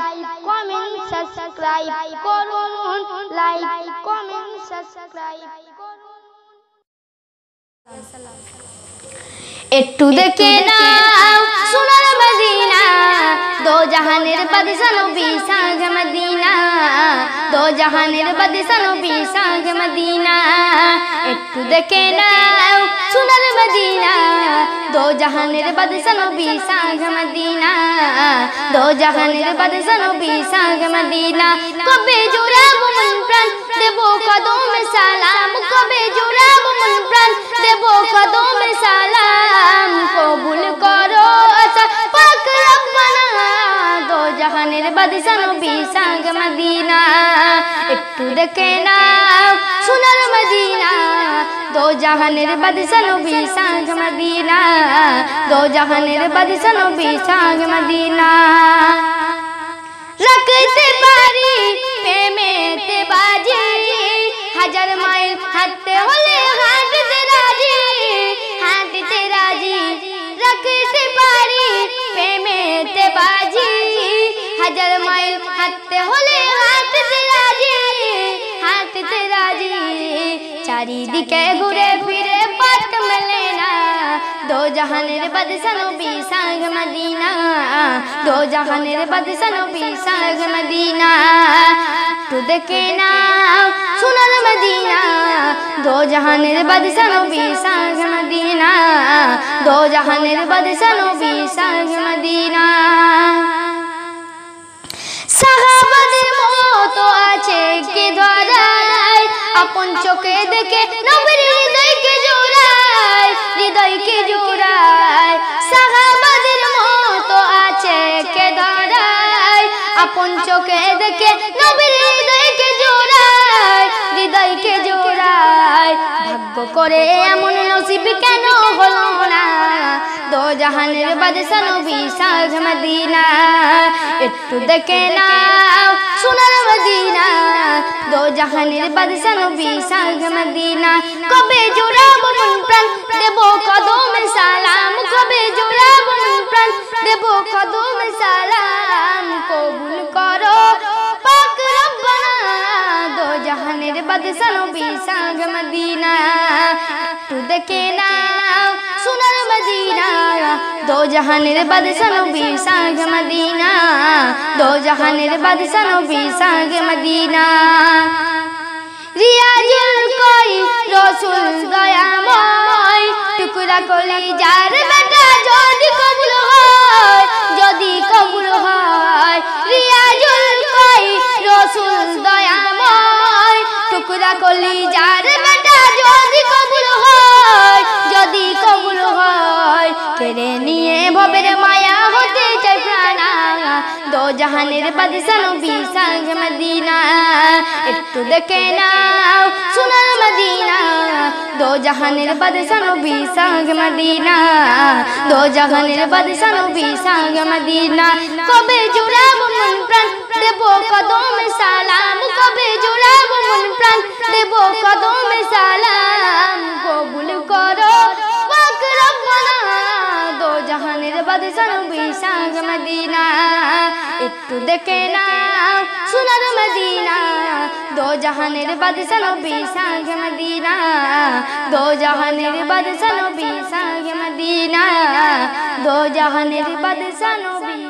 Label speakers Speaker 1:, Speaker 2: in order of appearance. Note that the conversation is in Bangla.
Speaker 1: লাইক কমেন্ট সাবস্ক্রাইব করুন লাইক কমেন্ট সাবস্ক্রাইব একটু দেখে নাও সোনার মদিনা। দো জাহানের বাদশা নবী সাগ মদিনা। দো জাহানের বাদশা নবী সাগ মদিনা। একটু দেখে নাও সোনার মদিনা দো জাহানের বাদশা নবী সাগ মদিনা দো জাহানের বাদশা নবী সাগ মদিনা। কবে জোড়াবো মন প্রাণ, দেবো কদমে সালাম। কবে জোড়াবো মন প্রাণ, দেবো কদমে সালাম। কবুল করো আশা, পাক রব্বানা। দো জাহানের বাদশা নবী সাগ মদিনা। একটু দেখে নাও, সোনার মদিনা। দো জাহানের বাদশা নবী সাগ মদিনা দো জাহানের বাদশা নবী সাগ মদিনা রাখতে পারি প্রেমেতে বাজি হাজার মাইল হাঁটতে হলে হাঁটতে রাজি হাঁটতে রাজি রাখতে পারি প্রেমেতে বাজি হাজার মাইল হাঁটতে হলে হাঁটতে রাজি হাঁটতে রাজি চারিদিকে ঘুরে ফিরে পথ মেলে না দো জাহানের বাদশা নবী সাগ মদিনা দো জাহানের বাদশা নবী সাগ মদিনা তো দেখে না সোনার মদিনা দো জাহানের বাদশা নবী সাগ মদিনা দো জাহানের বাদশা নবী সাগ মদিনা সাহাবাদের আপন চোখে দেখে নবীর হৃদয়কে জোড়ায় হৃদয়কে জোড়ায়। সাহাবাদের মতো আছে কে ধরায় আপন চোখে দেখে নবীর হৃদয়কে জোড়ায় হৃদয়কে জোড়ায়। ভাগ্য করে এমন নসিব কেন হলো না? দো জাহানের বাদশা নবী সাগ মদিনা, একটু দেখে নাও সোনার মদিনা দো জাহানের বাদশা নবী সাগ মদিনা। কবে জোড়াবো মন প্রাণ, দেব কদম সালাম। কবে জোড়াবো মন প্রাণ, দেব কদম সালাম। কবুল করো পাক রব্বানা দো জাহানের বাদশা নবী সাগ মদিনা। একটু দেখে মদিনা দো জাহানের বাদশা নবী সাগ মদিনা দো জাহানের বাদশা নবী সাগ মদিনা রিয়াজুল কই রসুল দয়াময় টুকরা কলি যার বেটা যদি কবুল হয় যদি কবুল হয় রিয়াজুল কই রসুল দয়াময় টুকরা কলি যার বেটা জাহানের বাদশা নবী সাগ মদিনা একটু দেখে নাও সোনার মদিনা দো জাহানের বাদশা নবী সাগ মদিনা দো জাহানের বাদশা নবী সাগ মদিনা কবে জোড়াবো মন প্রাণ দেব কদম সালাম কবে জোড়াবো মন প্রাণ দেব কদম সালাম জাহানের বাদশা নবী সাগ মদিনা একটু দেখে নাও সোনার মদিনা দো জাহানের বাদশা নবী সাগ মদিনা দো জাহানের বাদশা নবী সাগ মদিনা দো জাহানের বাদশা নবী